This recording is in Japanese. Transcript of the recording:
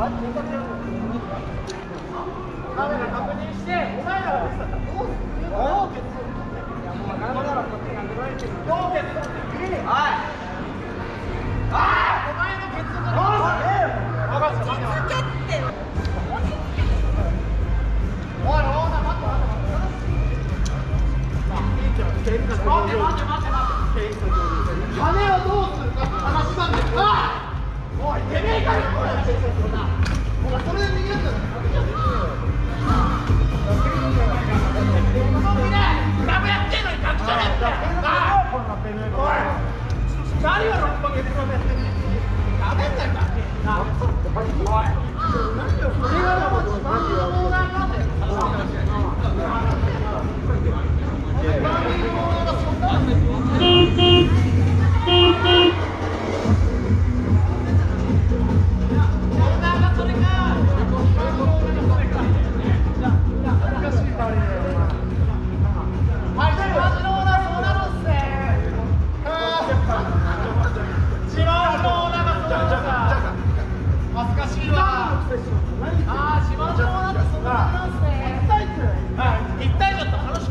羽をどう何を六本木でやってんねん2人で話す。